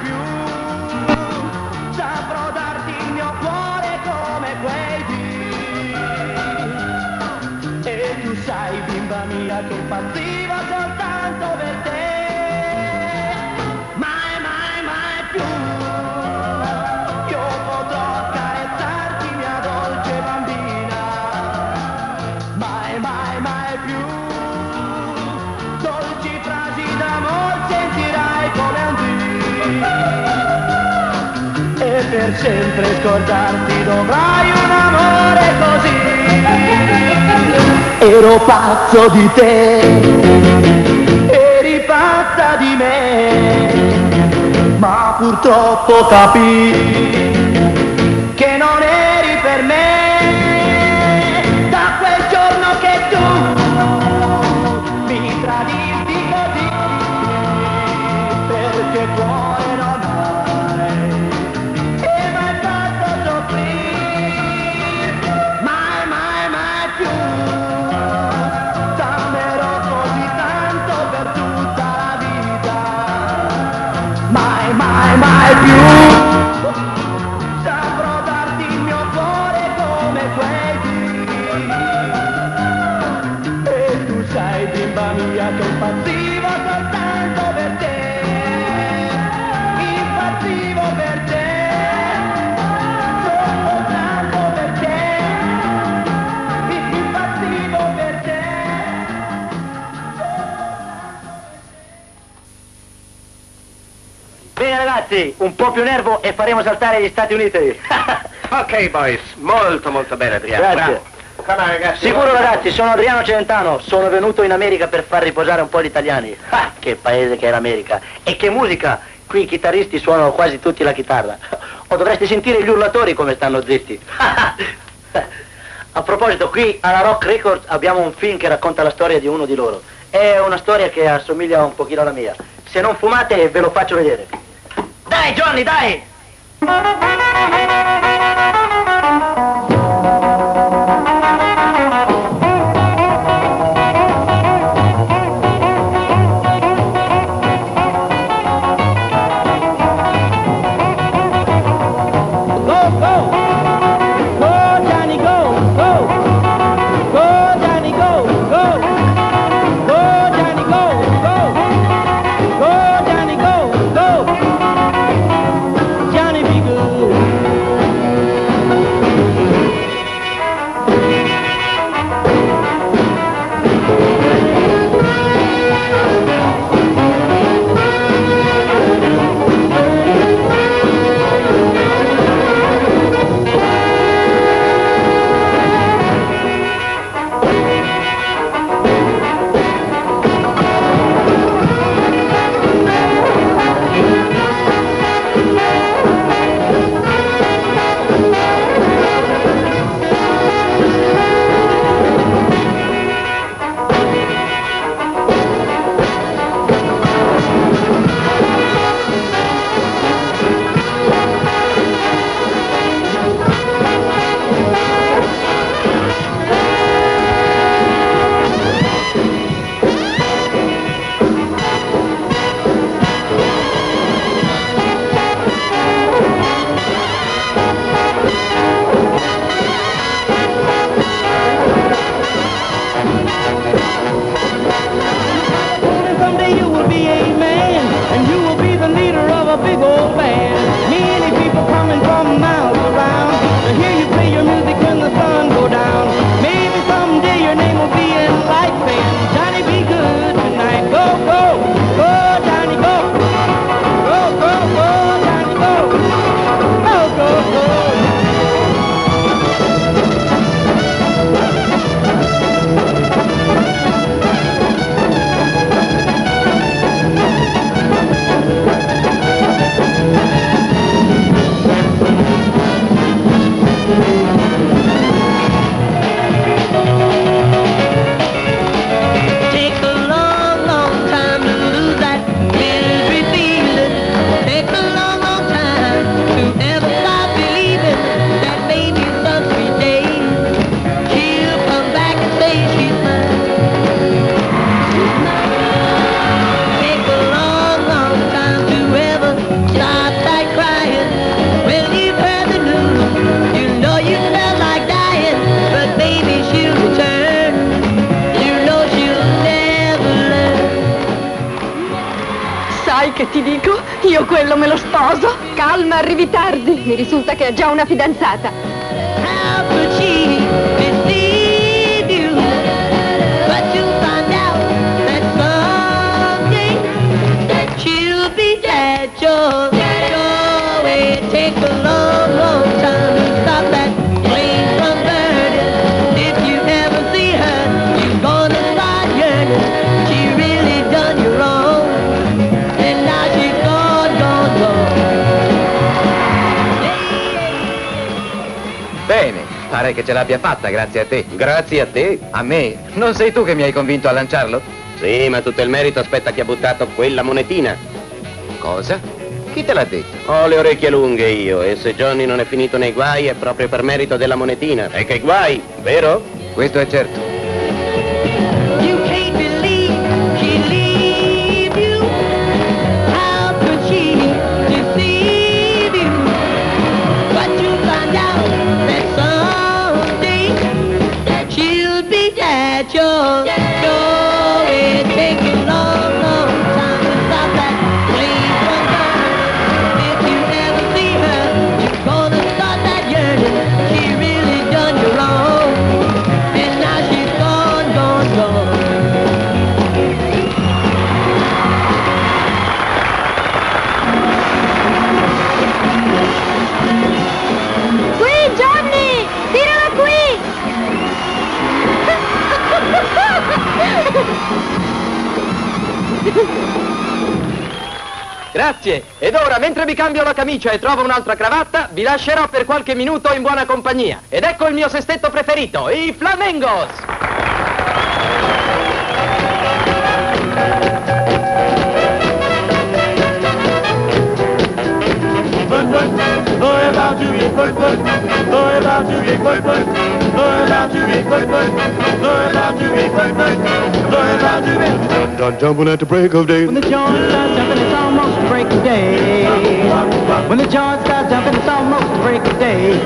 più per sempre scordarti dovrai un amore così. Ero pazzo di te. Eri pazza di me. Ma purtroppo capii mai mai Ragazzi, un po' più nervo e faremo saltare gli Stati Uniti. ok, boys. Molto, molto bene, Adriano. Grazie. Bravo. Come ragazzi? Sicuro ragazzi, sono Adriano Celentano, sono venuto in America per far riposare un po' gli italiani. Ah, che paese che è l'America. E che musica! Qui i chitarristi suonano quasi tutti la chitarra. O dovresti sentire gli urlatori come stanno zitti. A proposito, qui alla Rock Records abbiamo un film che racconta la storia di uno di loro. È una storia che assomiglia un pochino alla mia. Se non fumate ve lo faccio vedere. Dai Johnny, dai! Ce l'abbia fatta grazie a te. Grazie a te. A me? Non sei tu che mi hai convinto a lanciarlo? Sì, ma tutto il merito aspetta chi ha buttato quella monetina. Cosa? Chi te l'ha detto? Ho le orecchie lunghe io e se Johnny non è finito nei guai è proprio per merito della monetina. E che guai, vero? Questo è certo. Yeah. Mentre mi cambio la camicia e trovo un'altra cravatta, vi lascerò per qualche minuto in buona compagnia. Ed ecco il mio sestetto preferito, i Flamengos! Done jumping at the break of day. When the joint starts jumping, it's almost break of day. When the joint starts jumping, it's almost break of day.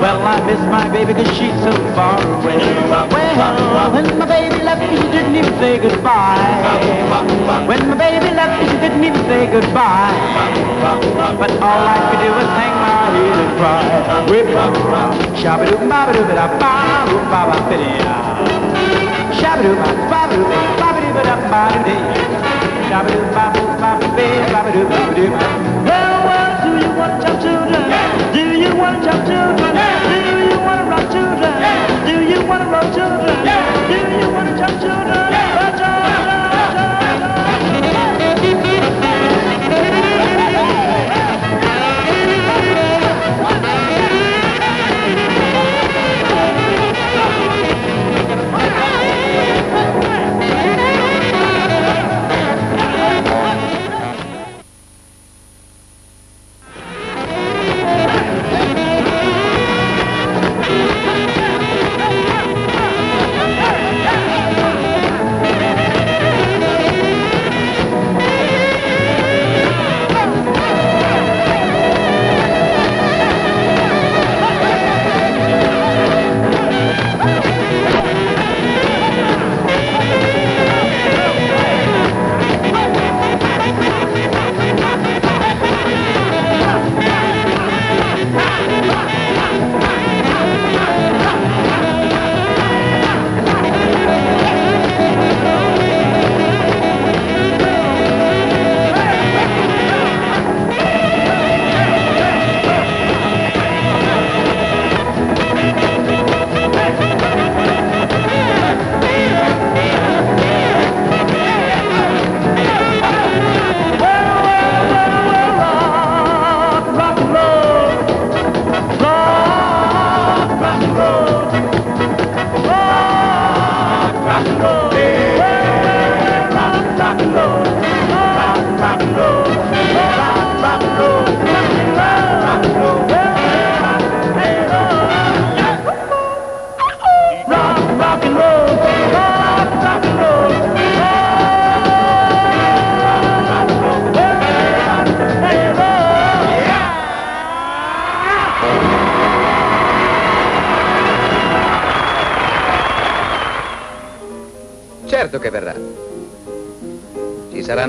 Well, I miss my baby cause she's so far away. Well, when my baby left me, she didn't even say goodbye. When my baby left me, she didn't even say goodbye. But all I could do was hang my head and cry. Whip, shabba-doo, babba-doo, ba-da-ba, ba-ba-ba-ba-ba. Shabba-doo, ba-ba-doo, ba-ba-doo, ba-da-ba-doo-dee. Shabba-doo, ba-ba-doo, ba-ba-doo, ba-ba-doo, ba-ba-doo. Well, well, do you want jump children? Do you want jump children?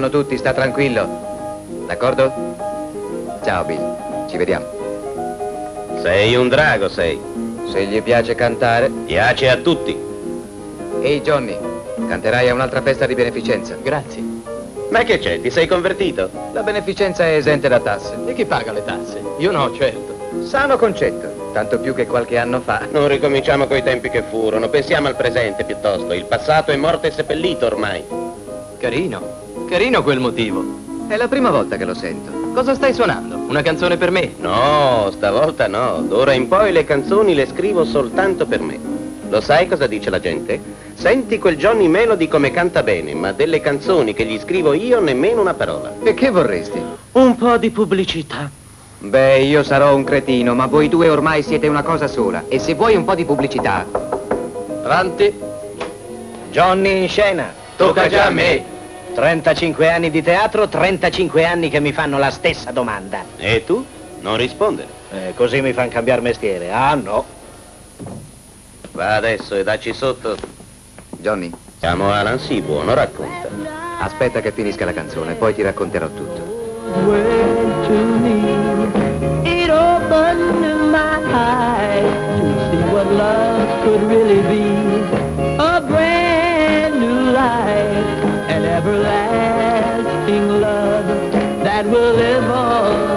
Tutti, sta tranquillo. D'accordo? Ciao Bill, ci vediamo. Sei un drago, sei. Se gli piace cantare. Piace a tutti. Ehi Johnny, canterai a un'altra festa di beneficenza. Grazie. Ma che c'è? Ti sei convertito? La beneficenza è esente da tasse. E chi paga le tasse? Io no, certo. Sano concetto, tanto più che qualche anno fa. Non ricominciamo coi tempi che furono, pensiamo al presente piuttosto. Il passato è morto e seppellito ormai. Carino. Carino quel motivo. È la prima volta che lo sento. Cosa stai suonando? Una canzone per me? No, stavolta no. D'ora in poi le canzoni le scrivo soltanto per me. Lo sai cosa dice la gente? Senti quel Johnny Melody come canta bene, ma delle canzoni che gli scrivo io nemmeno una parola. E che vorresti? Un po' di pubblicità. Beh, io sarò un cretino, ma voi due ormai siete una cosa sola. E se vuoi un po' di pubblicità... Avanti. Johnny in scena. Tocca già a me. 35 anni di teatro, 35 anni che mi fanno la stessa domanda. E tu? Non rispondere. Eh, così mi fanno cambiare mestiere. Ah no. Va adesso e dacci sotto. Johnny, Siamo Alan, sì, buono, racconta. aspetta che finisca la canzone, poi ti racconterò tutto. It everlasting love that will live on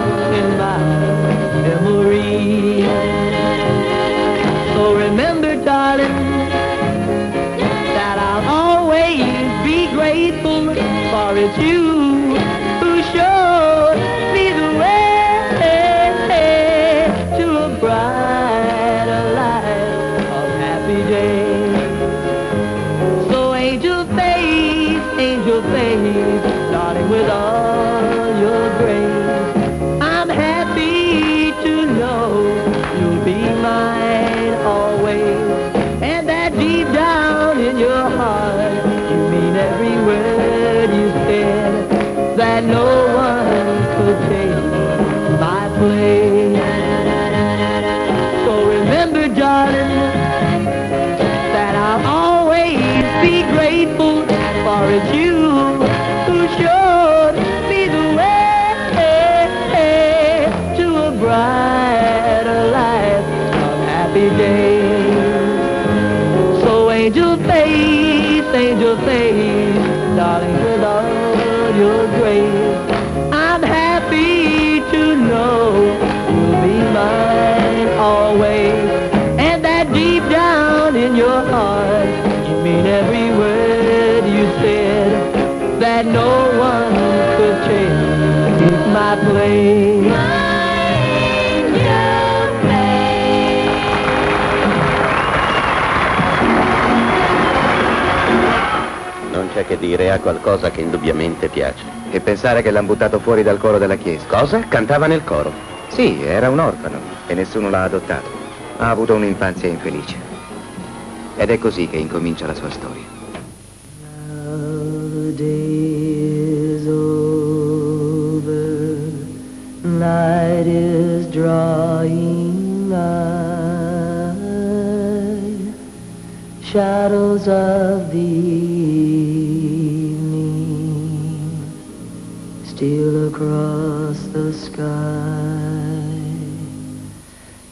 Non c'è che dire, ha qualcosa che indubbiamente piace. E pensare che l'hanno buttato fuori dal coro della chiesa. Cosa? Cantava nel coro. Sì, era un orfano e nessuno l'ha adottato. Ha avuto un'infanzia infelice. Ed è così che incomincia la sua storia. Night is drawing nigh, shadows of the evening steal across the sky.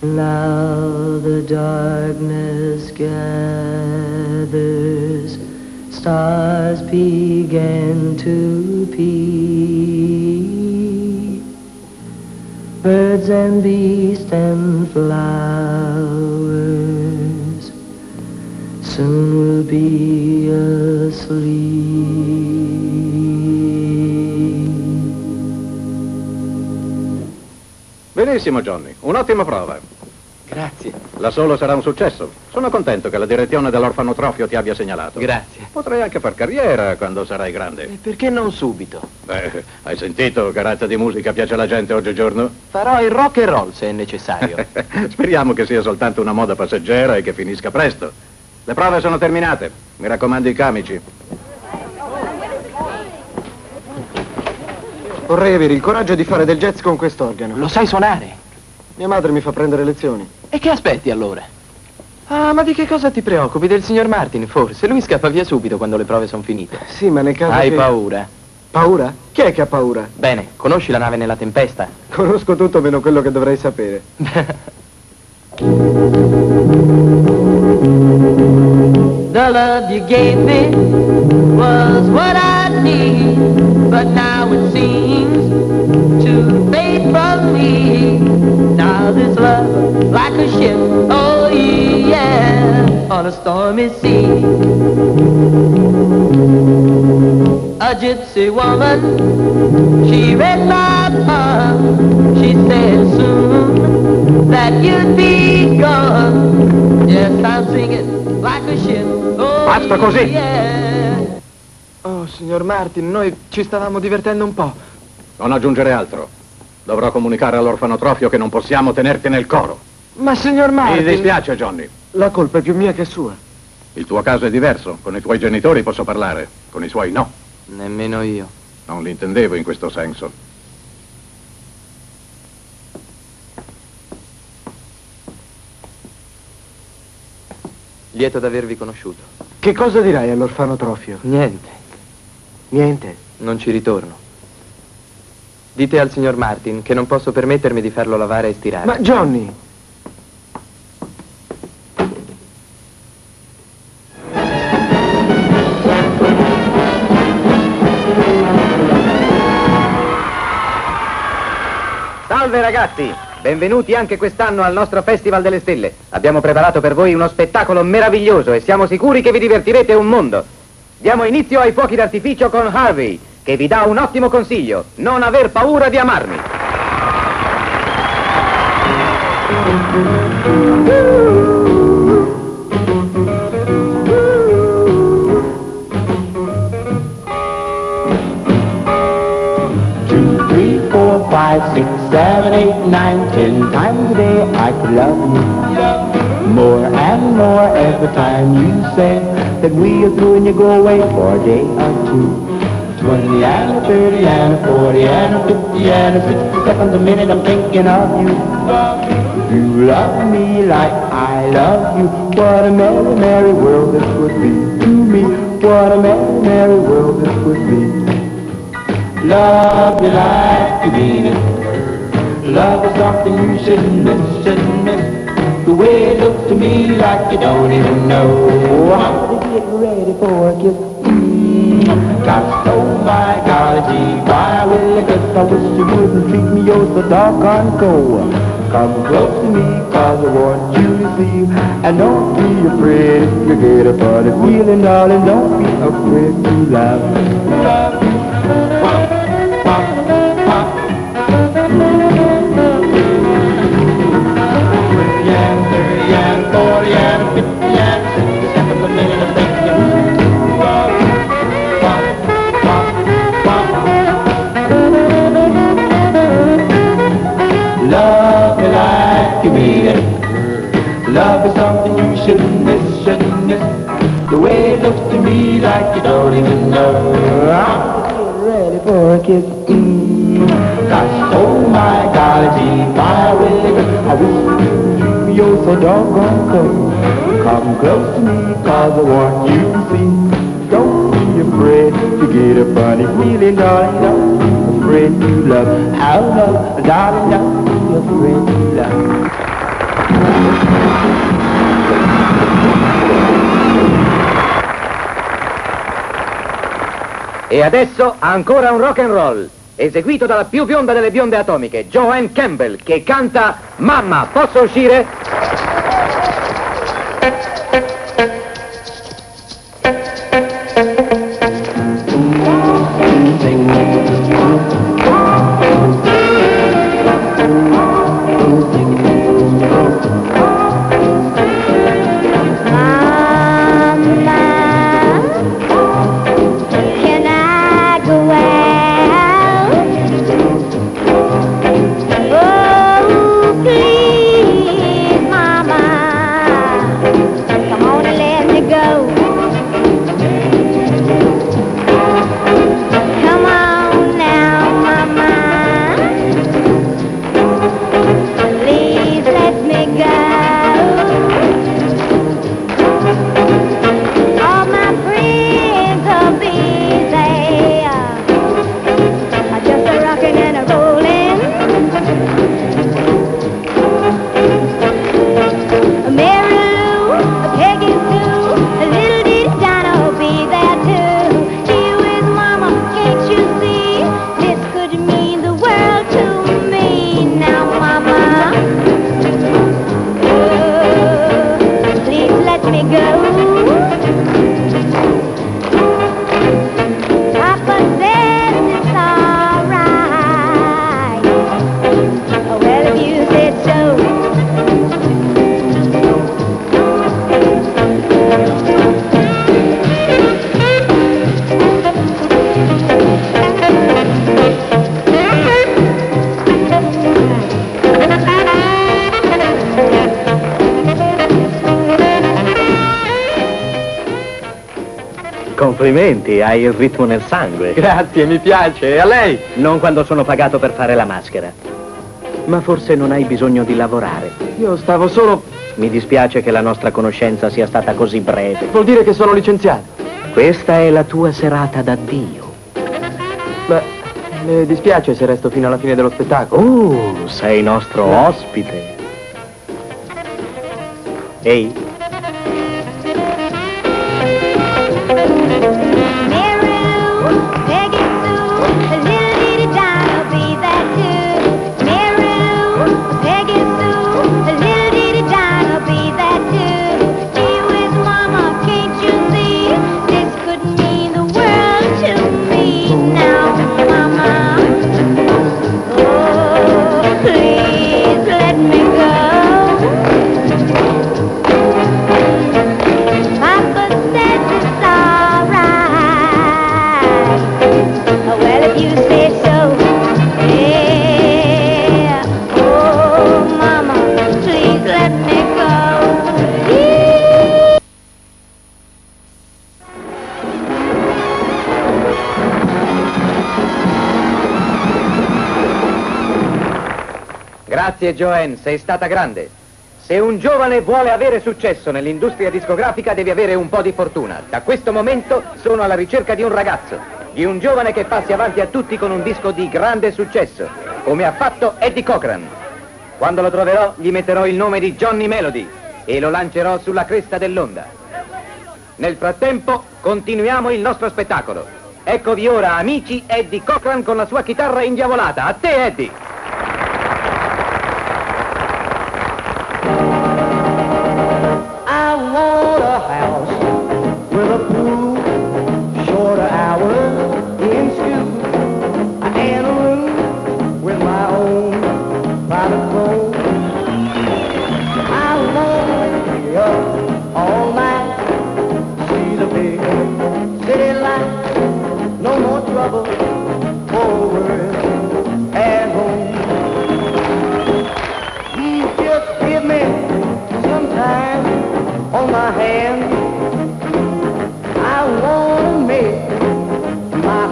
Now the darkness gathers, stars begin to peep. Birds and beasts and flowers soon will be asleep. Benissimo, Johnny. Un'ottima prova. Grazie. La solo sarà un successo. Sono contento che la direzione dell'orfanotrofio ti abbia segnalato. Grazie. Potrai anche far carriera quando sarai grande. E perché non subito? Beh, hai sentito che razza di musica piace alla gente oggigiorno? Farò il rock and roll se è necessario. Speriamo che sia soltanto una moda passeggera e che finisca presto. Le prove sono terminate. Mi raccomando i camici. Vorrei avere il coraggio di fare del jazz con quest'organo. Lo sai suonare? Mia madre mi fa prendere lezioni. E che aspetti allora? Ah, ma di che cosa ti preoccupi? Del signor Martin, forse? Lui scappa via subito quando le prove sono finite. Sì, ma nel caso Hai che... paura? Paura? Chi è che ha paura? Bene, conosci la nave nella tempesta? Conosco tutto meno quello che dovrei sapere. The love you gave me was what I need, but now it seems to fade from me. This love, like a ship, oh yeah, on a stormy sea. A gypsy woman, she read my palm. She said soon that you'd be gone. Yes, I'm singing like a ship. Oh, Basta così. Yeah. Oh, signor Martin, noi ci stavamo divertendo un po'. Non aggiungere altro. Dovrò comunicare all'orfanotrofio che non possiamo tenerti nel coro. Ma signor Mi Martin... dispiace, Johnny. La colpa è più mia che sua. Il tuo caso è diverso. Con i tuoi genitori posso parlare, con i suoi no. Nemmeno io. Non li intendevo in questo senso. Lieto d'avervi conosciuto. Che cosa dirai all'orfanotrofio? Niente, Niente. non ci ritorno. Dite al signor Martin che non posso permettermi di farlo lavare e stirare. Ma Johnny! Salve ragazzi, benvenuti anche quest'anno al nostro Festival delle Stelle. Abbiamo preparato per voi uno spettacolo meraviglioso e siamo sicuri che vi divertirete un mondo. Diamo inizio ai fuochi d'artificio con Harvey, che vi dà un ottimo consiglio, non aver paura di amarmi. Two, three, four, five, six, seven, eight, nine, ten times a day I could love you. More and more every time you say that we are through and you go away for a day or two. Twenty and a thirty and a forty and a fifty and a sixty seconds a minute I'm thinking of you. You love me like I love you. What a merry, merry world this would be to me. What a merry, merry world this would be. Love you like you mean it. Love is something you shouldn't miss, shouldn't miss. The way it looks to me like you don't even know. To get ready for a kiss. Got oh my golly, why will you kiss? I wish you wouldn't treat me oh so doggone cold. Come close to me, cause I want you to see. And don't be afraid if you get a funny feeling, darling. Don't be afraid to love. You don't even know. I'm ready for a kiss. Mm. Gosh, oh my why will you? I wish you you're so doggone cold. Come close to me, cause I want you to see. Don't be afraid to get a funny feeling, darling. Don't be afraid to love. Our love, darling, don't be afraid to love. E adesso ancora un rock and roll, eseguito dalla più bionda delle bionde atomiche, Joanne Campbell, che canta Mamma, posso uscire? Hai il ritmo nel sangue. Grazie, mi piace. E a lei? Non quando sono pagato per fare la maschera. Ma forse non hai bisogno di lavorare. Io stavo solo... Mi dispiace che la nostra conoscenza sia stata così breve. Vuol dire che sono licenziato. Questa è la tua serata d'addio. Beh, mi dispiace se resto fino alla fine dello spettacolo. Oh, sei nostro ospite. Ehi, Grazie Joanne, sei stata grande. Se un giovane vuole avere successo nell'industria discografica deve avere un po' di fortuna. Da questo momento sono alla ricerca di un ragazzo, di un giovane che passi avanti a tutti con un disco di grande successo, come ha fatto Eddie Cochran. Quando lo troverò gli metterò il nome di Johnny Melody e lo lancerò sulla cresta dell'onda. Nel frattempo continuiamo il nostro spettacolo. Eccovi ora, amici, Eddie Cochran con la sua chitarra indiavolata. A te, Eddie! I want to make my.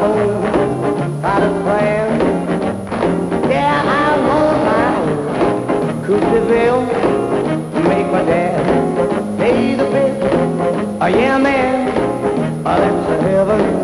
Yeah, I want my. Make my dad pay the bill. Oh, yeah, man. Oh, that's a heaven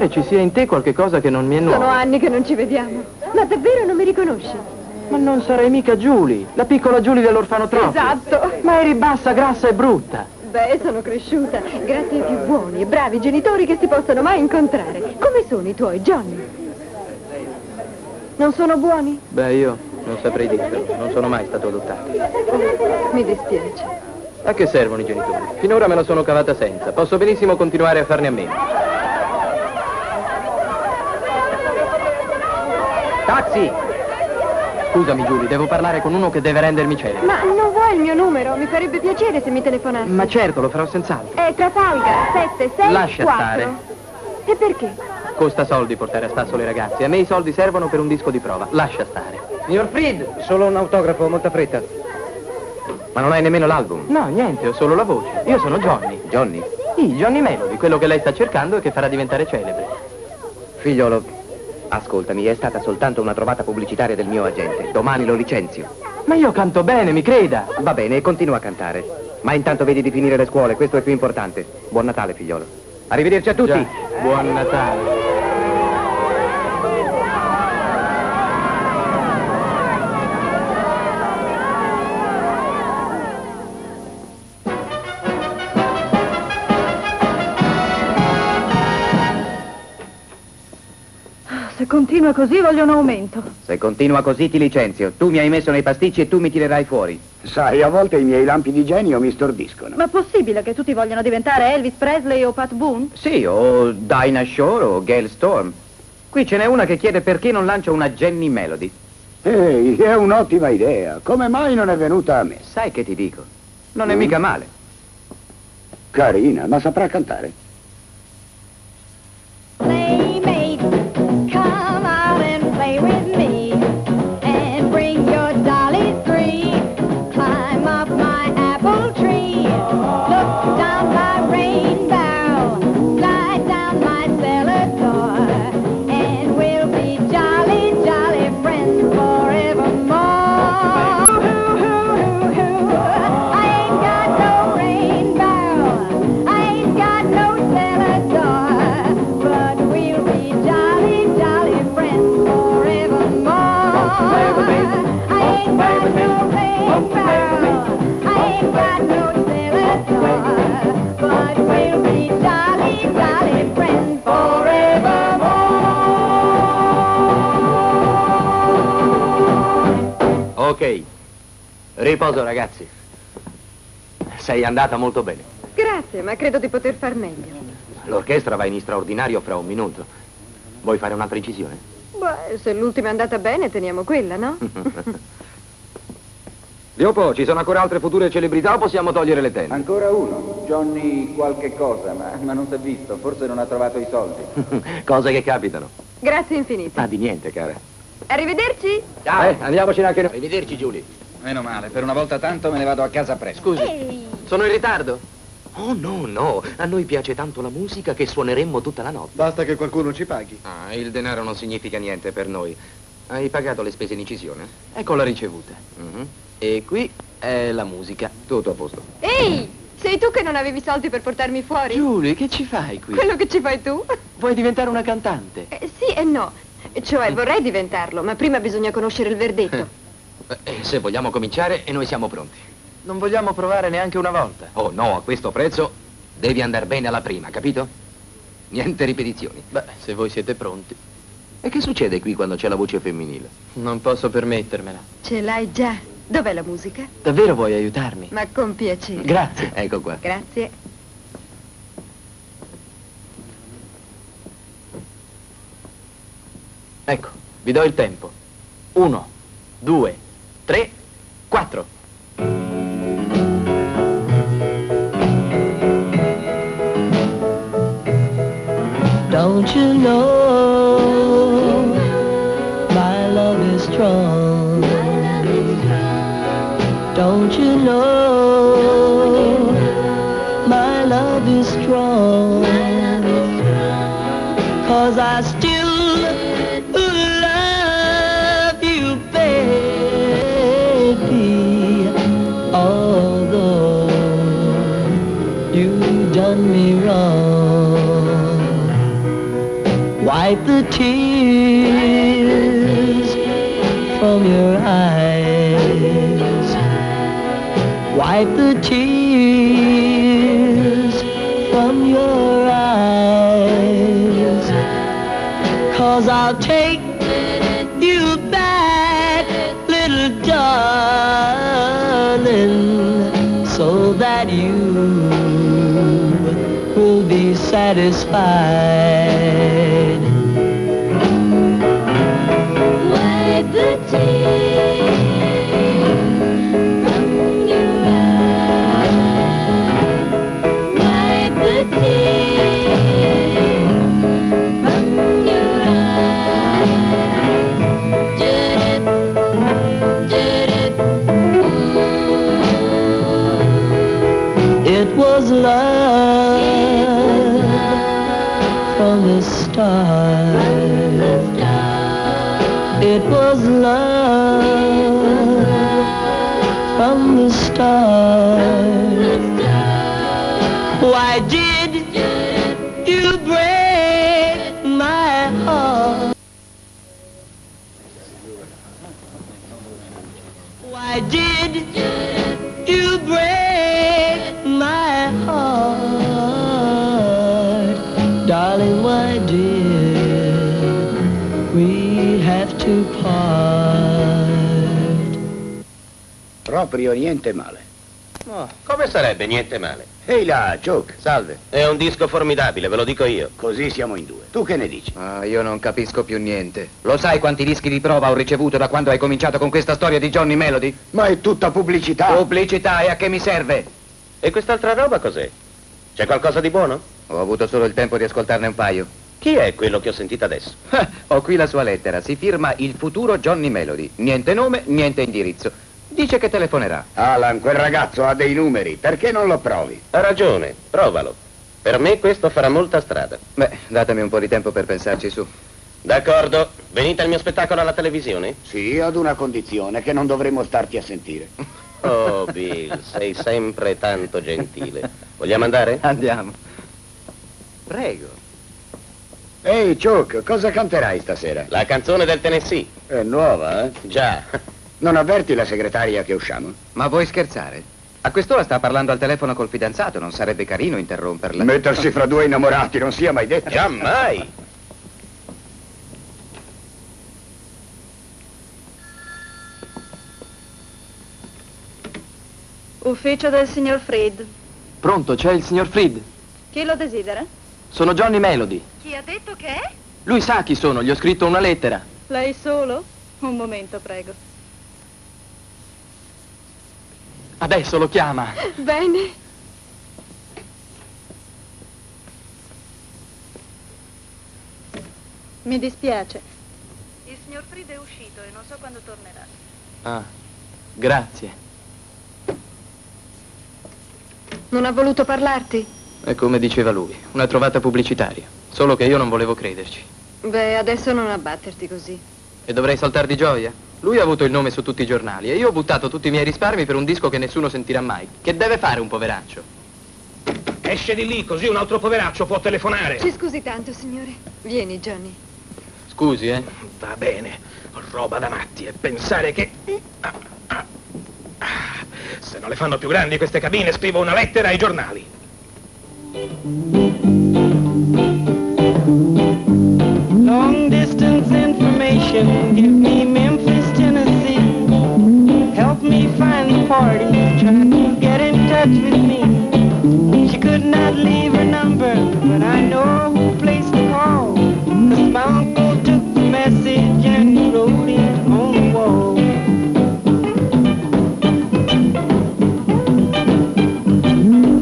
pare ci sia in te qualche cosa che non mi è nuovo. Sono anni che non ci vediamo. Ma davvero non mi riconosci? Ma non sarei mica Julie, la piccola Julie dell'orfanotrofio. Esatto. Ma eri bassa, grassa e brutta. Beh, sono cresciuta grazie ai più buoni e bravi genitori che si possono mai incontrare. Come sono i tuoi, Johnny? Non sono buoni? Beh, io non saprei dirtelo, non sono mai stato adottato. Mi dispiace. A che servono i genitori? Finora me la sono cavata senza. Posso benissimo continuare a farne a meno. Taxi! Scusami, Giulia, devo parlare con uno che deve rendermi celebre. Ma non vuoi il mio numero? Mi farebbe piacere se mi telefonassi. Ma certo, lo farò senz'altro. È Trafalgar 764. Lascia stare. E perché? Costa soldi portare a spasso le ragazze. A me i soldi servono per un disco di prova. Lascia stare. Signor Fried, solo un autografo, molta fretta. Ma non hai nemmeno l'album? No, niente, ho solo la voce. Io sono Johnny. Johnny? Sì, Johnny Melody, quello che lei sta cercando e che farà diventare celebre. Figliolo, ascoltami, è stata soltanto una trovata pubblicitaria del mio agente. Domani lo licenzio. Ma io canto bene, mi creda. Va bene, continua a cantare. Ma intanto vedi di finire le scuole, questo è più importante. Buon Natale, figliolo. Arrivederci a tutti. Già, buon Natale. Continua così voglio un aumento. Se continua così ti licenzio. Tu mi hai messo nei pasticci e tu mi tirerai fuori. Sai, a volte i miei lampi di genio mi stordiscono. Ma possibile che tutti vogliano diventare Elvis Presley o Pat Boone? Sì, o Dinah Shore o Gail Storm. Qui ce n'è una che chiede perché non lancio una Jenny Melody. Ehi, è un'ottima idea. Come mai non è venuta a me? Sai che ti dico? Non è Mm. mica male. Carina, ma saprà cantare? Riposo, ragazzi. Sei andata molto bene. Grazie, ma credo di poter far meglio. L'orchestra va in straordinario fra un minuto. Vuoi fare un'altra incisione? Beh, se l'ultima è andata bene, teniamo quella, no? Diopo, ci sono ancora altre future celebrità o possiamo togliere le tende? Ancora uno. Johnny qualche cosa, ma, ma non si è visto. Forse non ha trovato i soldi. Cose che capitano. Grazie infinite. Ma di niente, cara. Arrivederci. Ciao. Eh, andiamocene anche noi. Arrivederci, Giulia. Meno male, per una volta tanto me ne vado a casa presto. Scusi, sono in ritardo? Oh, no, no. A noi piace tanto la musica che suoneremmo tutta la notte. Basta che qualcuno ci paghi. Ah, il denaro non significa niente per noi. Hai pagato le spese in incisione? Ecco la ricevuta. Mhm. E qui è la musica. Tutto a posto. Ehi, sei tu che non avevi soldi per portarmi fuori? Giulia, che ci fai qui? Quello che ci fai tu? Vuoi diventare una cantante? Eh, sì e no. Cioè, vorrei diventarlo, ma prima bisogna conoscere il verdetto. Eh, se vogliamo cominciare, e noi siamo pronti. Non vogliamo provare neanche una volta. Oh no, a questo prezzo devi andare bene alla prima, capito? Niente ripetizioni. Beh, se voi siete pronti. E che succede qui quando c'è la voce femminile? Non posso permettermela. Ce l'hai già. Dov'è la musica? Davvero vuoi aiutarmi? Ma con piacere. Grazie. Ecco qua. Grazie. Ecco, vi do il tempo. Uno, due, tre, quattro. Don't you know my love is strong? Don't you know Wipe the tears from your eyes. Cause I'll take you back, little darling, so that you will be satisfied. Wipe the tears niente male. No, come sarebbe niente male? Ehi là, Chuck, salve. È un disco formidabile, ve lo dico io. Così siamo in due. Tu che ne dici? Ah, io non capisco più niente. Lo sai quanti dischi di prova ho ricevuto da quando hai cominciato con questa storia di Johnny Melody? Ma è tutta pubblicità. Pubblicità, e a che mi serve? E quest'altra roba cos'è? C'è qualcosa di buono? Ho avuto solo il tempo di ascoltarne un paio. Chi è quello che ho sentito adesso? Ho qui la sua lettera. Si firma il futuro Johnny Melody. Niente nome, niente indirizzo. Dice che telefonerà. Alan, quel ragazzo ha dei numeri. Perché non lo provi? Ha ragione, provalo. Per me questo farà molta strada. Beh, datemi un po' di tempo per pensarci su. D'accordo. Venite al mio spettacolo alla televisione? Sì, ad una condizione, che non dovremo starti a sentire. Oh, Bill, sei sempre tanto gentile. Vogliamo andare? Andiamo. Prego. Ehi, Chuck, cosa canterai stasera? La canzone del Tennessee. È nuova, eh? Già. Non avverti la segretaria che usciamo? Ma vuoi scherzare? A quest'ora sta parlando al telefono col fidanzato, non sarebbe carino interromperla. Mettersi fra due innamorati non sia mai detto. Giammai. Ufficio del signor Fried. Pronto, c'è il signor Fried. Chi lo desidera? Sono Johnny Melody. Chi ha detto che è? Lui sa chi sono, gli ho scritto una lettera. Lei solo? Un momento, prego. Adesso lo chiama. Bene. Mi dispiace. Il signor Fried è uscito e non so quando tornerà. Ah, grazie. Non ha voluto parlarti? È come diceva lui, una trovata pubblicitaria. Solo che io non volevo crederci. Beh, adesso non abbatterti così. E dovrei saltar di gioia? Lui ha avuto il nome su tutti i giornali e io ho buttato tutti i miei risparmi per un disco che nessuno sentirà mai. Che deve fare un poveraccio? Esce di lì, così un altro poveraccio può telefonare. Ci scusi tanto, signore. Vieni, Johnny. Scusi, eh? Va bene, roba da matti e pensare che... Se non le fanno più grandi queste cabine, scrivo una lettera ai giornali. Long distance information, give me Memphis. The party, trying to get in touch with me. She could not leave her number, but I know who place to call. Cause my uncle took the message and he wrote it on the wall.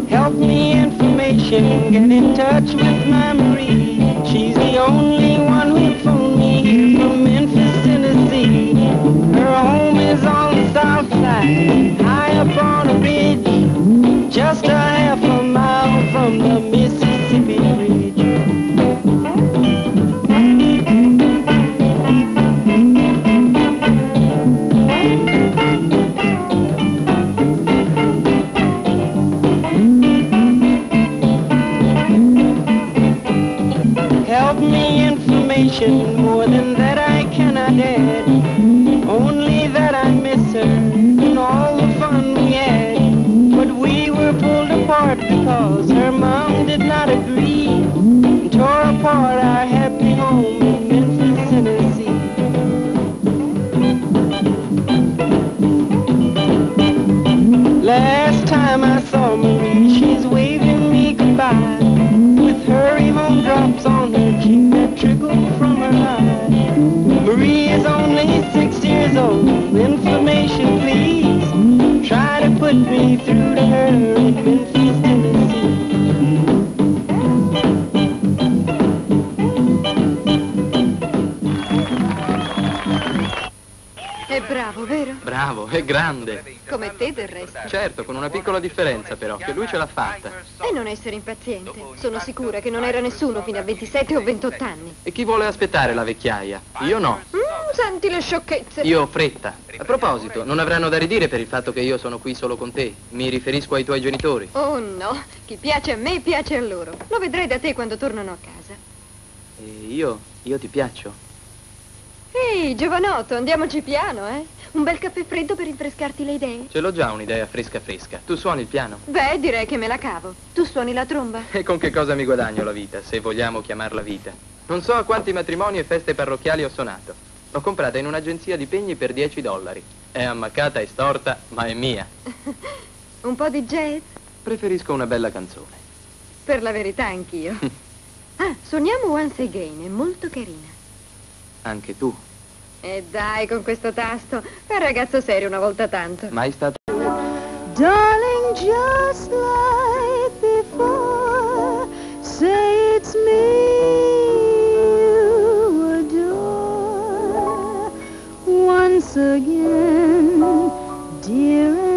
Help me information, get in touch with my Marie. She's the only one phone me here from side, high up on a ridge, just a half a mile from the Mississippi Bridge. Help me information, trickle from her eye. Marie is only six years old. Information, please. Try to put me through to her in Memphis, Tennessee. È bravo, vero? Bravo, è grande. Come te del resto. Certo, con una piccola differenza però, che lui ce l'ha fatta. Non essere impaziente. Sono sicura che non era nessuno fino a 27 o 28 anni. E chi vuole aspettare la vecchiaia? Io no. Mm, Senti le sciocchezze. Io ho fretta. A proposito, non avranno da ridire per il fatto che io sono qui solo con te. Mi riferisco ai tuoi genitori. Oh no, chi piace a me piace a loro. Lo vedrai da te quando tornano a casa. E io? Io ti piaccio? Ehi, giovanotto, andiamoci piano, eh? Un bel caffè freddo per rinfrescarti le idee? Ce l'ho già un'idea fresca fresca. Tu suoni il piano? Beh, direi che me la cavo. Tu suoni la tromba? E con che cosa mi guadagno la vita, se vogliamo chiamarla vita? Non so a quanti matrimoni e feste parrocchiali ho suonato. L'ho comprata in un'agenzia di pegni per 10 dollari. È ammaccata e storta, ma è mia. Un po' di jazz? Preferisco una bella canzone. Per la verità, anch'io. ah, suoniamo Once Again, è molto carina. Anche tu. E dai, con questo tasto. Fai ragazzo serio una volta tanto. Mai stato... Darling, just like before, say it's me you adore. Once again, dear,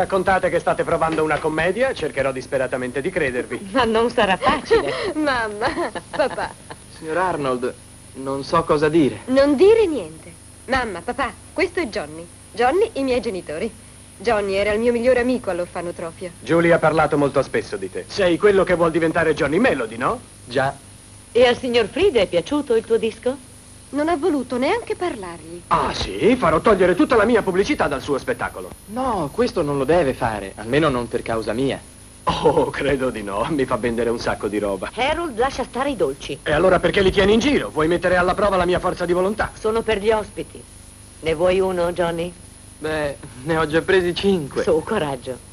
raccontate che state provando una commedia, cercherò disperatamente di credervi. Ma non sarà facile. Mamma, papà, Signor Arnold, non so cosa dire. non dire niente. Mamma, papà, questo è Johnny. Johnny, i miei genitori. Johnny era il mio migliore amico all'orfanotrofio. Julie ha parlato molto spesso di te. Sei quello che vuol diventare Johnny Melody, no? Già. E al signor Fried è piaciuto il tuo disco? Non ha voluto neanche parlargli. Ah, sì? Farò togliere tutta la mia pubblicità dal suo spettacolo. No, questo non lo deve fare, almeno non per causa mia. Oh, credo di no. Mi fa vendere un sacco di roba. Harold lascia stare i dolci. E allora perché li tieni in giro? Vuoi mettere alla prova la mia forza di volontà? Sono per gli ospiti. Ne vuoi uno, Johnny? Beh, ne ho già presi cinque. Su, coraggio.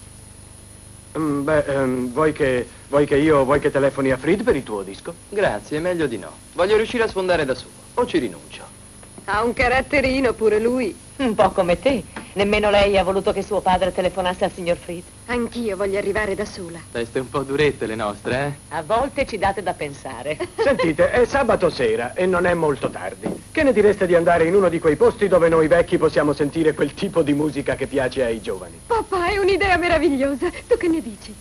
Mm, beh, ehm, vuoi che, vuoi che io, vuoi che telefoni a Fried per il tuo disco? Grazie, meglio di no. Voglio riuscire a sfondare da solo, o ci rinuncio. Ha un caratterino pure lui. Un po' come te. Nemmeno lei ha voluto che suo padre telefonasse al signor Fried. Anch'io voglio arrivare da sola. Teste un po' durette le nostre, eh? A volte ci date da pensare. Sentite, è sabato sera e non è molto tardi. Che ne direste di andare in uno di quei posti dove noi vecchi possiamo sentire quel tipo di musica che piace ai giovani? Papà, è un'idea meravigliosa. Tu che ne dici?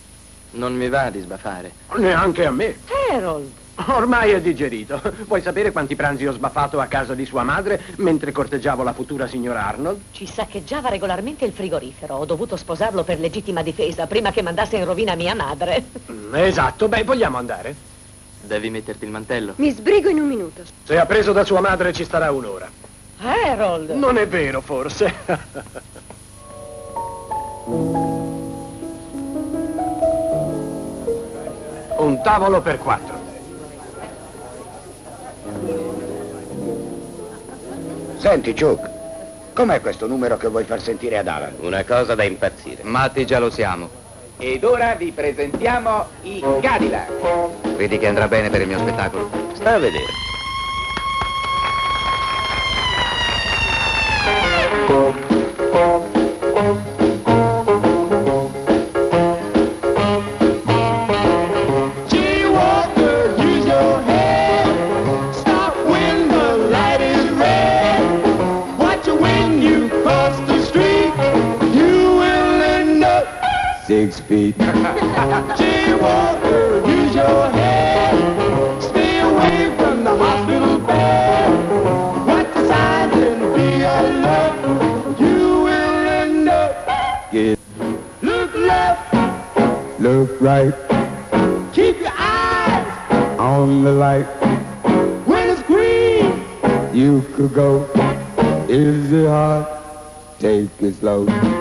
Non mi va di sbafare. Neanche a me. Harold! Ormai è digerito. Vuoi sapere quanti pranzi ho sbaffato a casa di sua madre mentre corteggiavo la futura signora Arnold? Ci saccheggiava regolarmente il frigorifero. Ho dovuto sposarlo per legittima difesa prima che mandasse in rovina mia madre. Mm, Esatto, beh, vogliamo andare? Devi metterti il mantello. Mi sbrigo in un minuto. Se ha preso da sua madre ci starà un'ora. Harold! Non è vero, forse. Un tavolo per quattro. Senti, Chuck, com'è questo numero che vuoi far sentire ad Alan? Una cosa da impazzire. Matti già lo siamo. Ed ora vi presentiamo i Cadillac. Vedi che andrà bene per il mio spettacolo? Sta a vedere. Six feet. Gee, Walker, use your head. Stay away from the hospital bed. What signs and be alert. You will end up. Get Look left, look right keep your eyes on the light. when it's green. You could go. Is it hard? Take it slow.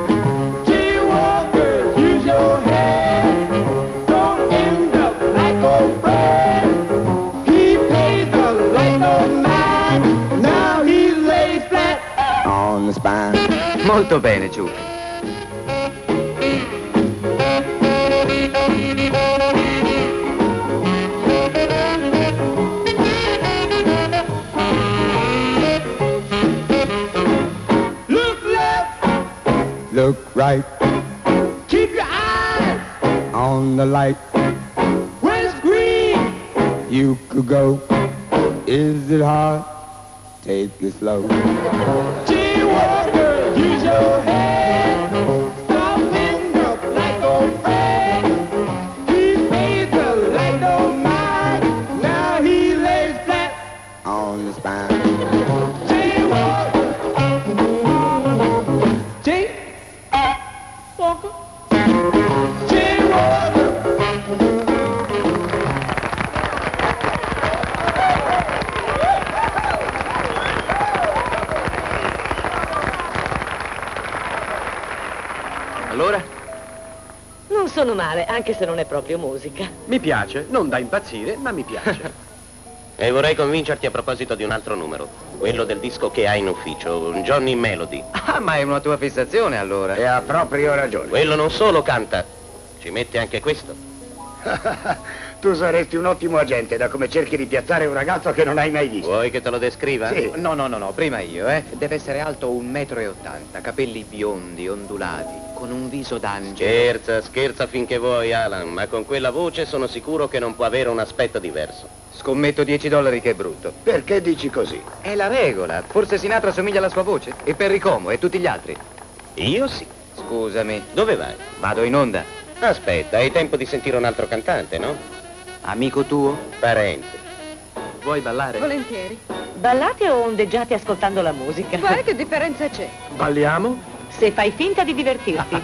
Molto bene, Ciuc. Look left, Look right keep your eyes on the light. when it's green. You could go. Is it hard? Take it slow. Use your head. Anche se non è proprio musica. Mi piace, non da impazzire, ma mi piace. E vorrei convincerti a proposito di un altro numero, quello del disco che hai in ufficio, un Johnny Melody. Ah, ma è una tua fissazione allora. E ha proprio ragione. Quello non solo canta, ci mette anche questo. tu saresti un ottimo agente da come cerchi di piazzare un ragazzo che non hai mai visto. Vuoi che te lo descriva? Sì. No, no, no, no, prima io, eh. Deve essere alto un metro e ottanta, capelli biondi, ondulati, con un viso d'angelo. Scherza, scherza finché vuoi, Alan, ma con quella voce sono sicuro che non può avere un aspetto diverso. Scommetto 10 dollari che è brutto. Perché dici così? È la regola. Forse Sinatra somiglia alla sua voce. E Perry Como e tutti gli altri. Io sì. Scusami. Dove vai? Vado in onda. Aspetta, hai tempo di sentire un altro cantante, no? Amico tuo? Parente. Vuoi ballare? Volentieri. Ballate o ondeggiate ascoltando la musica? Guarda che differenza c'è. Balliamo? Se fai finta di divertirti.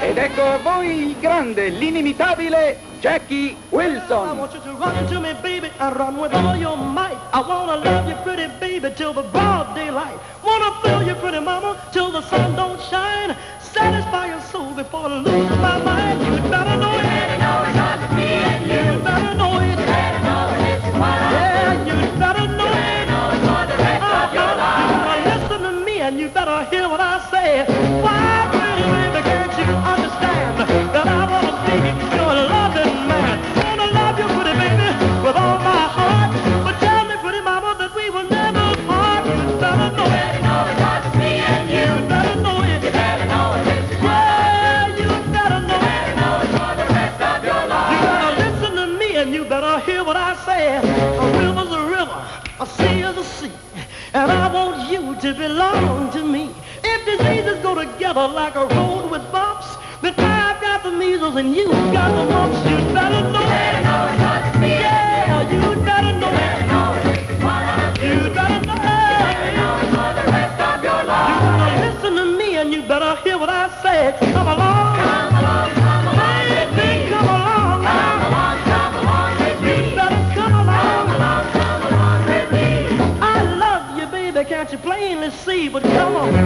Ed ecco a voi il grande, l'inimitabile Jackie I Wilson. want you to run into me, baby, and run with all your might. I wanna love you, pretty baby, till the broad daylight. Wanna feel you, pretty mama, till the sun don't shine. Satisfy your soul before I lose my mind. Together like a road with bumps, then I've got the measles and you've got the mumps. You better know it. Yeah, you better know it. You better know it. You better listen to me and you better hear what I say. Come along. Come along, come along. Baby, come along. Come along, come along You better come along. Come along, come along I love you, baby, can't you plainly see? But come on.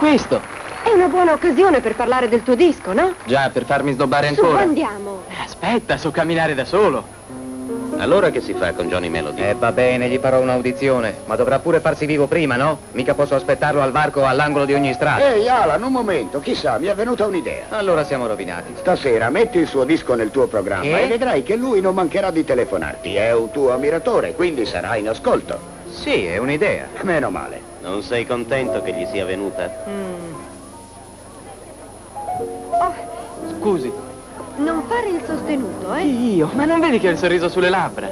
Questo? È una buona occasione per parlare del tuo disco, no? Già, per farmi snobbare Su, ancora. andiamo. Aspetta, so camminare da solo. Allora che si fa con Johnny Melody? Eh, va bene, gli farò un'audizione, ma dovrà pure farsi vivo prima, no? Mica posso aspettarlo al varco all'angolo di ogni strada. Ehi, Alan, un momento, chissà, mi è venuta un'idea. Allora siamo rovinati. Stasera metti il suo disco nel tuo programma Eh? e vedrai che lui non mancherà di telefonarti. È un tuo ammiratore, quindi sarà in ascolto. Sì, è un'idea. Meno male. Non sei contento che gli sia venuta? Scusi, Non fare il sostenuto, eh? io, ma non vedi che ho il sorriso sulle labbra?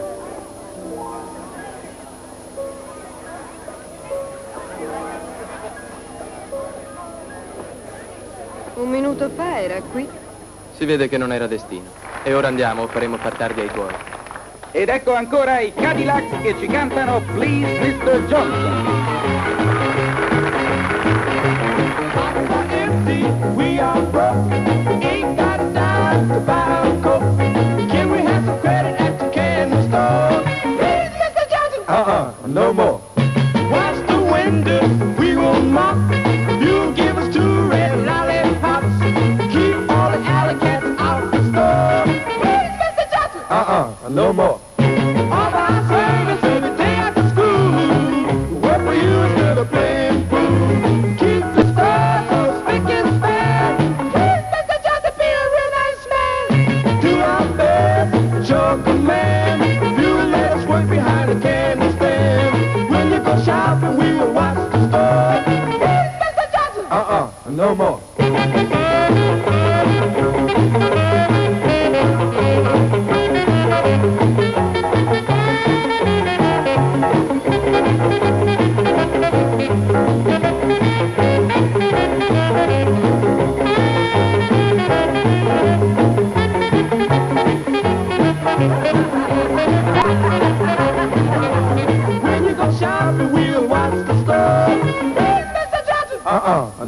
Un minuto fa era qui. Si vede che non era destino. E ora andiamo, o faremo far tardi ai tuoi. Ed ecco ancora i Cadillacs che ci cantano Please Mr. Johnson. We are broke, ain't got time to buy a coat. Can we have some credit at the candy store? Please, Mr. Johnson. Uh-uh, no more. Watch the window, we will mop. You'll give us two red lollipops. Keep all the alley cats out the store. Please, Mr. Johnson. Uh-uh, no more.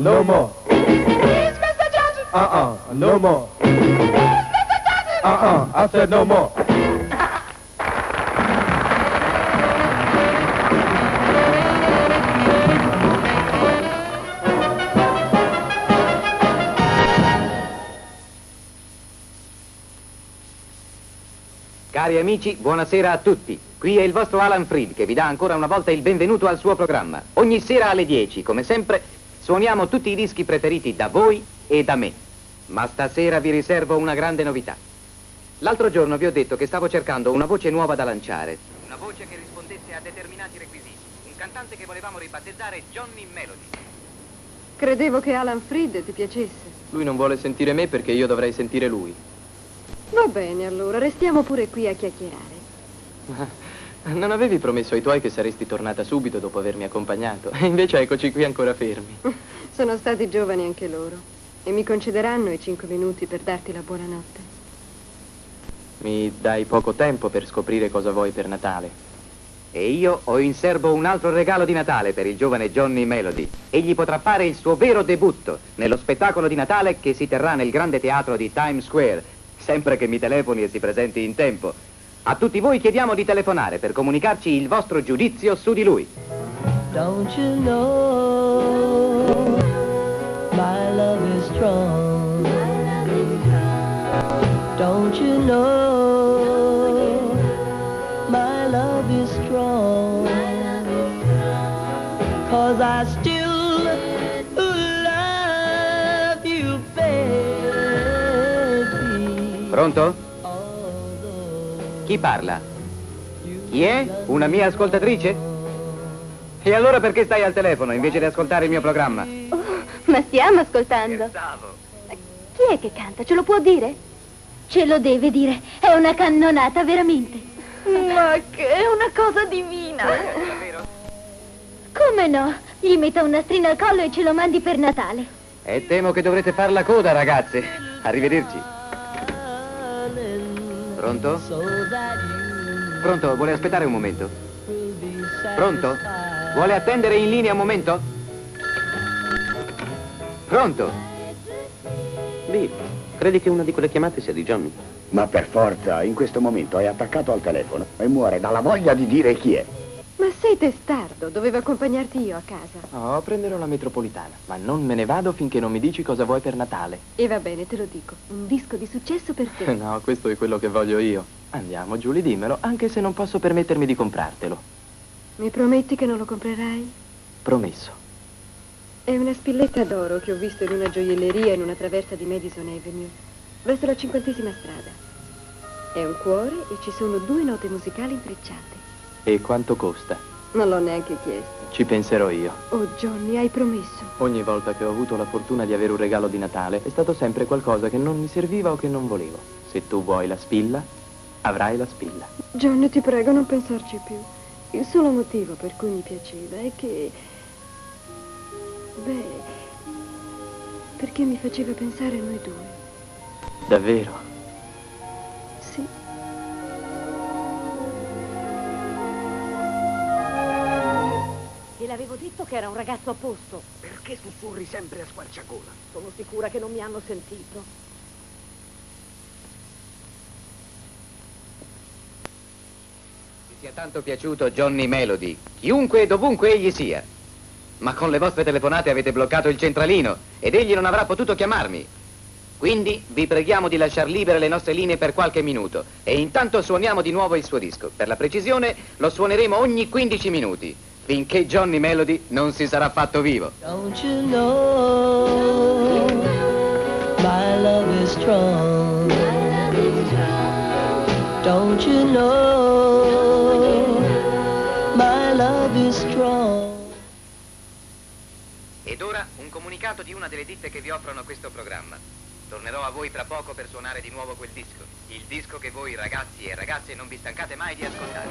No more. Please, Mr. Johnson. Uh-uh, no more. Uh-uh, I said no more. Cari amici, buonasera a tutti. Qui è il vostro Alan Freed che vi dà ancora una volta il benvenuto al suo programma. Ogni sera alle 10, come sempre, suoniamo tutti i dischi preferiti da voi e da me. Ma stasera vi riservo una grande novità. L'altro giorno vi ho detto che stavo cercando una voce nuova da lanciare. Una voce che rispondesse a determinati requisiti. Un cantante che volevamo ribattezzare Johnny Melody. Credevo che Alan Freed ti piacesse. Lui non vuole sentire me perché io dovrei sentire lui. Va bene, allora, restiamo pure qui a chiacchierare. Non avevi promesso ai tuoi che saresti tornata subito dopo avermi accompagnato. E invece eccoci qui ancora fermi. Sono stati giovani anche loro. E mi concederanno i cinque minuti per darti la buonanotte. Mi dai poco tempo per scoprire cosa vuoi per Natale. E io ho in serbo un altro regalo di Natale per il giovane Johnny Melody. Egli potrà fare il suo vero debutto nello spettacolo di Natale che si terrà nel grande teatro di Times Square, sempre che mi telefoni e si presenti in tempo. A tutti voi chiediamo di telefonare per comunicarci il vostro giudizio su di lui. Don't you know my love is strong? Don't you know my love is strong? Cause I still love you, baby. Pronto? Chi parla? Chi è? Una mia ascoltatrice? E allora perché stai al telefono invece di ascoltare il mio programma? Ma stiamo ascoltando. Chi è che canta? Ce lo può dire? Ce lo deve dire. È una cannonata, veramente. Ma che è una cosa divina. Come no? Gli metto un nastrino al collo e ce lo mandi per Natale. E temo che dovrete far la coda, ragazze. Arrivederci. Pronto? Pronto? Vuole aspettare un momento? Pronto? Vuole attendere in linea un momento? Pronto? Di, credi che una di quelle chiamate sia di Johnny? Ma per forza, in questo momento è attaccato al telefono e muore dalla voglia di dire chi è. Ma sei testardo, dovevo accompagnarti io a casa. Oh, prenderò la metropolitana, ma non me ne vado finché non mi dici cosa vuoi per Natale. E va bene, te lo dico. Un disco di successo per te. No, questo è quello che voglio io. Andiamo, Giulia, dimmelo, anche se non posso permettermi di comprartelo. Mi prometti che non lo comprerai? Promesso. È una spilletta d'oro che ho visto in una gioielleria in una traversa di Madison Avenue, verso la cinquantesima strada. È un cuore e ci sono due note musicali intrecciate. E quanto costa? Non l'ho neanche chiesto. Ci penserò io. Oh, Johnny, hai promesso. Ogni volta che ho avuto la fortuna di avere un regalo di Natale è stato sempre qualcosa che non mi serviva o che non volevo. Se tu vuoi la spilla, avrai la spilla. Johnny, ti prego, non pensarci più. Il solo motivo per cui mi piaceva è che... Beh... Perché mi faceva pensare a noi due. Davvero? Gliel'avevo detto che era un ragazzo a posto. Perché sussurri sempre a squarciagola? Sono sicura che non mi hanno sentito. Mi sia tanto piaciuto Johnny Melody, chiunque e dovunque egli sia. Ma con le vostre telefonate avete bloccato il centralino ed egli non avrà potuto chiamarmi. Quindi vi preghiamo di lasciar libere le nostre linee per qualche minuto e intanto suoniamo di nuovo il suo disco. Per la precisione lo suoneremo ogni 15 minuti, finché Johnny Melody non si sarà fatto vivo. Don't you know my love is strong? Don't you know my love is strong? Ed ora un comunicato di una delle ditte che vi offrono questo programma. Tornerò a voi tra poco per suonare di nuovo quel disco. Il disco che voi ragazzi e ragazze non vi stancate mai di ascoltare.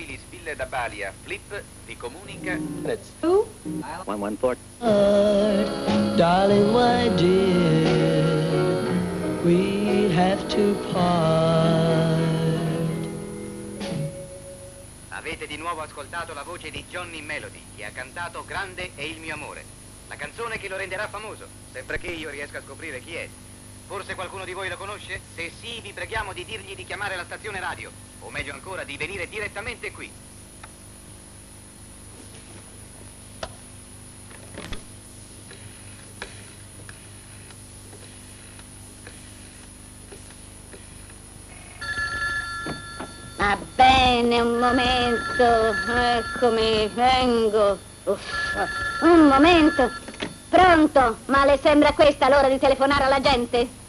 Insuperabili spille da balia, Flip vi comunica... One, one, four. Heart, darling, my dear, we'd have to part. Avete di nuovo ascoltato la voce di Johnny Melody, che ha cantato Grande è il mio amore. La canzone che lo renderà famoso, sempre che io riesca a scoprire chi è. Forse qualcuno di voi lo conosce? Se sì, vi preghiamo di dirgli di chiamare la stazione radio, o meglio ancora di venire direttamente qui. Va bene, un momento, eh, eccomi, vengo. Uff, un momento. Pronto, ma le sembra questa l'ora di telefonare alla gente?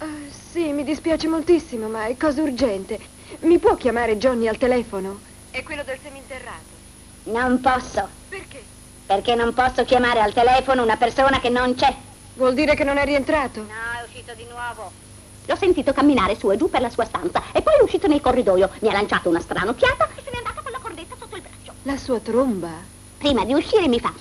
Sì, mi dispiace moltissimo, ma è cosa urgente. Mi può chiamare Johnny al telefono? È quello del seminterrato. Non posso. Perché? Perché non posso chiamare al telefono una persona che non c'è. Vuol dire che non è rientrato? No, è uscito di nuovo. L'ho sentito camminare su e giù per la sua stanza e poi è uscito nel corridoio. Mi ha lanciato una strana occhiata e se n'è andata con la cordetta sotto il braccio. La sua tromba? Prima di uscire mi fa.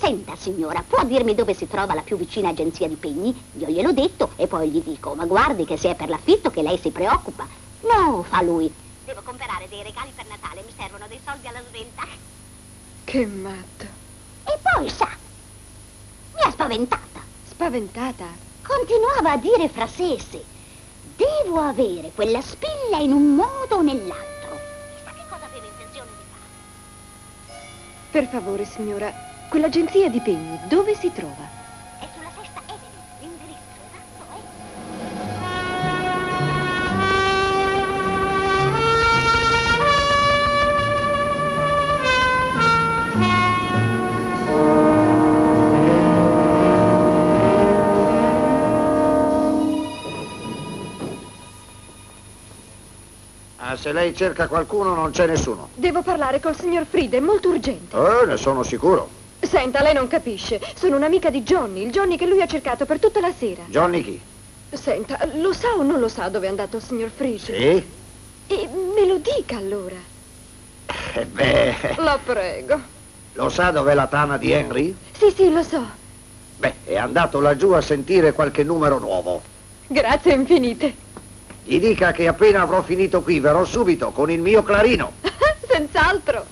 Senta signora, può dirmi dove si trova la più vicina agenzia di pegni? Io gliel'ho detto e poi gli dico, ma guardi che se è per l'affitto che lei si preoccupa. No, fa lui. Devo comprare dei regali per Natale, mi servono dei soldi alla svelta. Che matto. E poi sa, mi ha spaventata. Spaventata? Continuava a dire fra sé e sé, devo avere quella spilla in un modo o nell'altro. Chissà che cosa aveva intenzione di fare. Per favore, signora, quell'agenzia di pegni dove si trova? È sulla sesta Avenue, l'indirizzo esatto è... Ah, se lei cerca qualcuno non c'è nessuno. Devo parlare col signor Fried, è molto urgente. Eh, ne sono sicuro. Senta, lei non capisce. Sono un'amica di Johnny, il Johnny che lui ha cercato per tutta la sera. Johnny chi? Senta, lo sa o non lo sa dove è andato il signor Fried? Sì? E me lo dica allora. Eh beh, La prego. lo sa dov'è la tana di Henry? Sì, sì, lo so. Beh, è andato laggiù a sentire qualche numero nuovo. Grazie infinite. Gli dica che appena avrò finito qui verrò subito con il mio clarino. Senz'altro.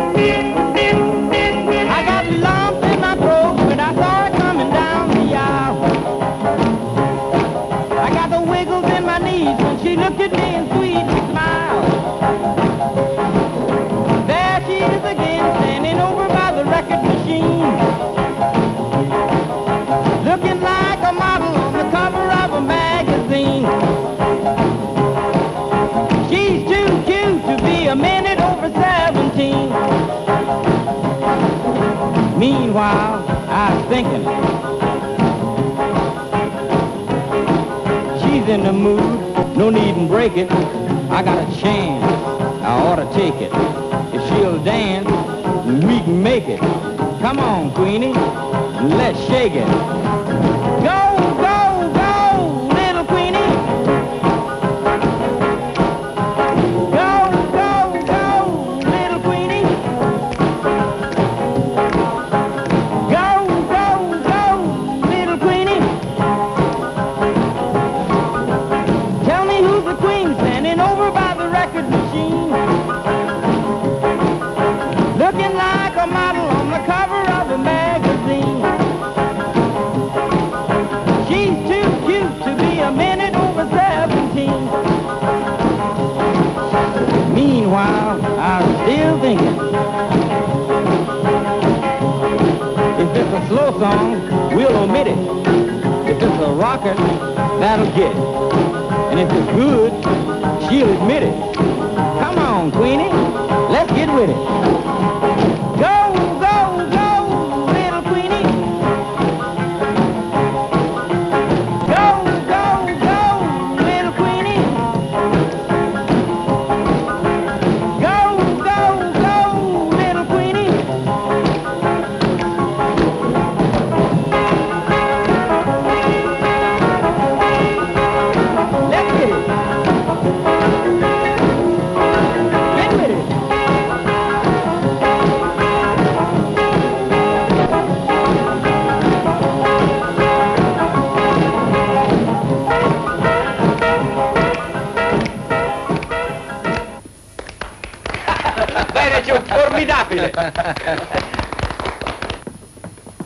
I Meanwhile, I was thinking, she's in the mood, no need in break it. I got a chance, I ought to take it. If she'll dance, we can make it. Come on, Queenie, let's shake it. Go, If rocker, that'll get it. And if it's good, she'll admit it. Come on, Queenie, let's get with it.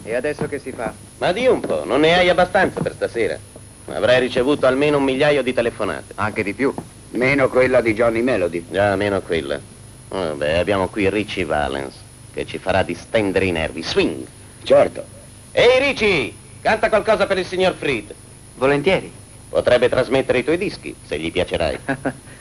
E adesso che si fa? Ma di un po', non ne hai abbastanza per stasera. Avrai ricevuto almeno un migliaio di telefonate. Anche di più. Meno quella di Johnny Melody. Già, meno quella. Vabbè, abbiamo qui Richie Valens, che ci farà distendere i nervi. Swing! Certo. Ehi, Richie! Canta qualcosa per il signor Fried. Volentieri. Potrebbe trasmettere i tuoi dischi, se gli piacerai.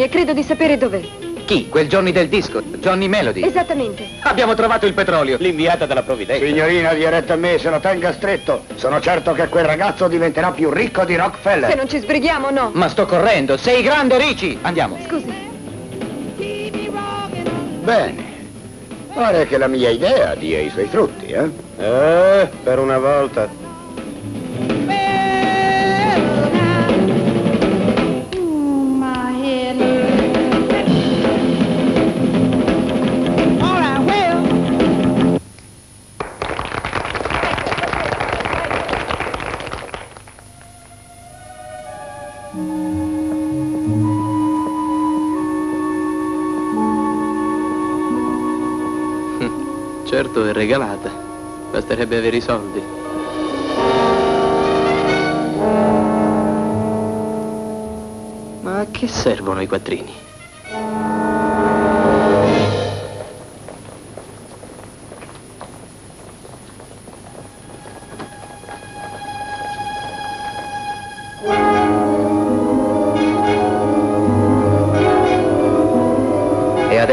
Johnny e credo di sapere dov'è. Chi? Quel Johnny del disco, Johnny Melody. Esattamente. Abbiamo trovato il petrolio. L'inviata della provvidenza. Signorina, dia retta a me, se lo tenga stretto. Sono certo che quel ragazzo diventerà più ricco di Se Rockefeller. non ci sbrighiamo, no. Ma sto correndo, sei grande Ricci! Andiamo. Scusi. Bene. Pare che la mia idea dia i suoi frutti, eh? Eh, per una volta. Regalata. Basterebbe avere i soldi. Ma a che servono i quattrini?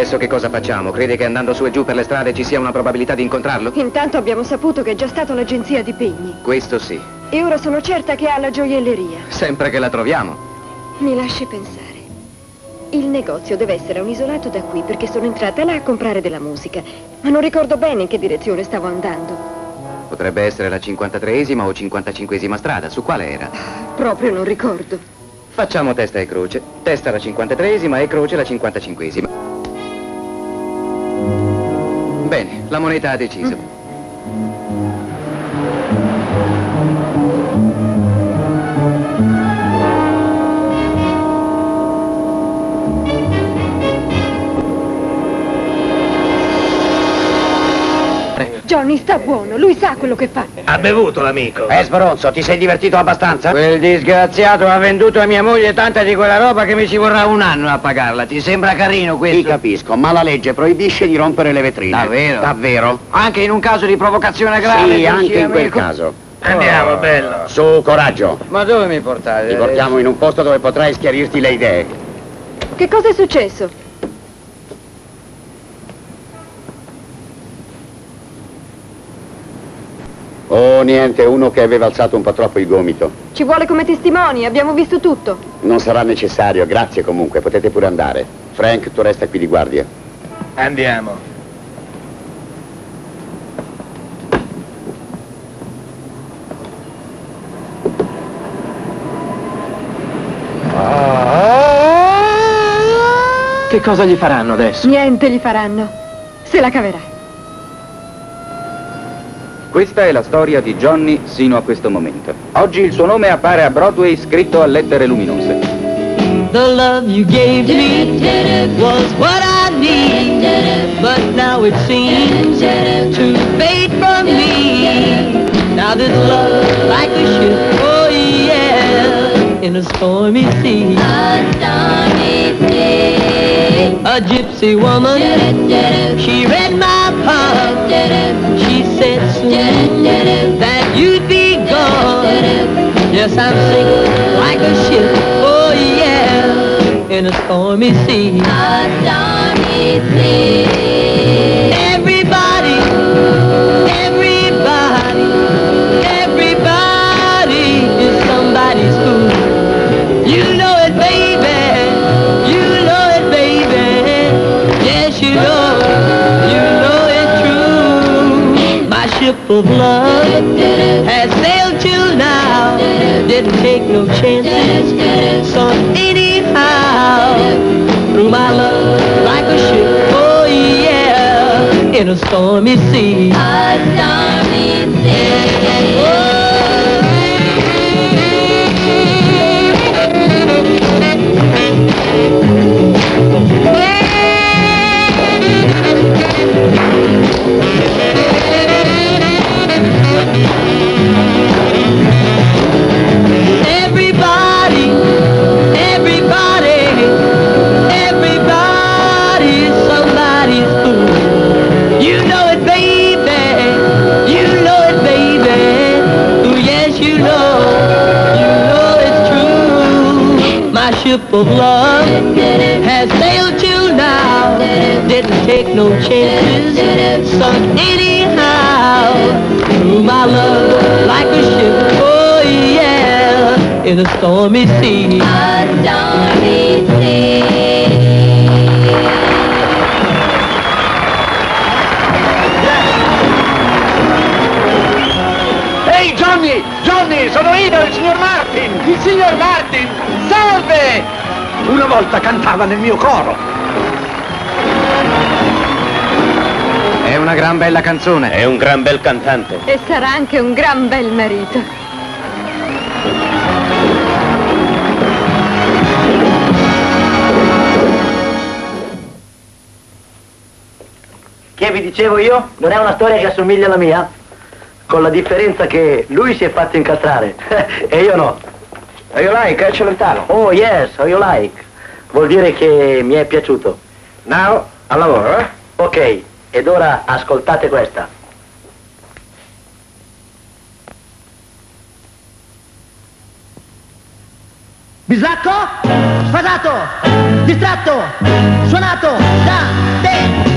Adesso che cosa facciamo? Crede che andando su e giù per le strade ci sia una probabilità di incontrarlo? Intanto abbiamo saputo che è già stato all'agenzia di Pegni. Questo sì. E ora sono certa che ha la gioielleria. Sempre che la troviamo. Mi lasci pensare. Il negozio deve essere a un isolato da qui perché sono entrata là a comprare della musica. Ma non ricordo bene in che direzione stavo andando. Potrebbe essere la 53esima o 55esima strada. Su quale era? Proprio non ricordo. Facciamo testa e croce. Testa la 53esima e croce la 55esima. La moneta ha deciso. Johnny sta buono, lui sa quello che fa. Ha bevuto l'amico. Eh, Sbronzo, ti sei divertito abbastanza? Quel disgraziato ha venduto a mia moglie tanta di quella roba che mi ci vorrà un anno a pagarla. Ti sembra carino questo? Ti capisco, ma la legge proibisce di rompere le vetrine. Davvero? Davvero? Anche in un caso di provocazione grave? Sì, anche in quel amico? caso. Andiamo, Oh. bello. Su, coraggio. Ma dove mi portate? Ti portiamo in un posto dove potrai schiarirti le idee. Che cosa è successo? Oh, niente, uno che aveva alzato un po' troppo il gomito. Ci vuole come testimoni, abbiamo visto tutto. Non sarà necessario, grazie comunque, potete pure andare. Frank, tu resta qui di guardia. Andiamo. Che cosa gli faranno adesso? Niente gli faranno. Se la caverà. Questa è la storia di Johnny sino a questo momento. Oggi il suo nome appare a Broadway scritto a lettere luminose. The love you gave me was what I need, but now it seems to fade from me. Now this love like a ship, oh yeah, in a stormy sea. A stormy sea. A gypsy woman, she read my palm. Yes, I'm sinking like a ship. Oh yeah, in a stormy sea. A stormy sea. Everybody, everybody, everybody is somebody's fool. You know it, baby. You know it, baby. Yes, you know. You know it's true. My ship of love has sailed till now. Didn't take no chances. So anyhow, through my love like a ship. Oh yeah, in a stormy sea. A stormy sea. Ship of love has sailed till now. Didn't take no chances. Sunk anyhow. Through my love like a ship. Oh, yeah. In a stormy sea. A stormy Ehi Johnny! Johnny, sono io, il signor Martin! Il signor Martin! Una volta cantava nel mio coro. È una gran bella canzone. È un gran bel cantante. E sarà anche un gran bel marito. Che vi dicevo io? Non è una storia che assomiglia alla mia? Con la differenza che lui si è fatto incastrare e io no. How you like, eh, Celentano? Oh yes, how you like. Vuol dire che mi è piaciuto. Now, al lavoro, eh? Ok, ed ora ascoltate questa. Bisacco, sfasato, distratto, suonato da te.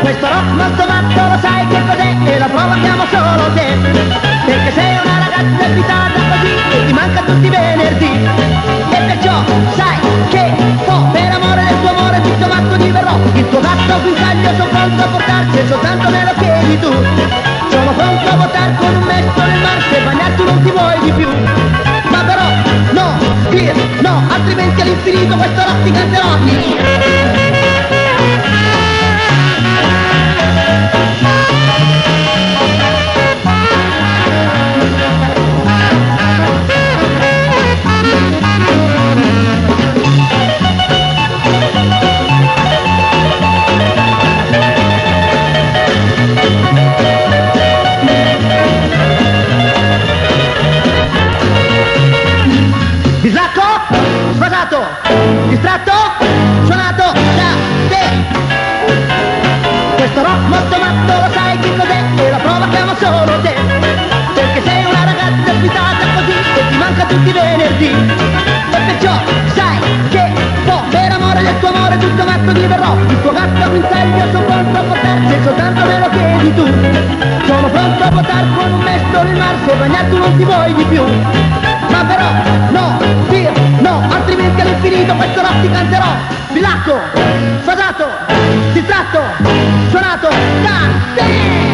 Questo rock molto matto lo sai che cos'è e la provochiamo solo te. Perché sei una ragazza abitata così e ti manca tutti i venerdì. Perciò sai che po' per amore del tuo amore tutto matto diverrò. Il tuo gatto guinzaglio sono pronto a portarti e soltanto me lo chiedi tu. Sono pronto a votar con un mestolo nel mar se bagnarti non ti vuoi di più. Ma però no, dear, no, altrimenti all'infinito questo rock ti canterò. Distratto, suonato da te. Questo rock molto matto lo sai che cos'è e la provochiamo solo te. Perché sei una ragazza abitata così e ti manca tutti i venerdì. E perciò sai che po' per amore del tuo amore tutto matto diverrò. Il tuo gatto a guinzaglio sono pronto a portarti se soltanto me lo chiedi tu. Sono pronto a votare con un mestolo il mar se bagnato non ti vuoi di più. Ma però no, infinito questo rock ti canterò Bilacco, fasato, distratto, suonato, cante!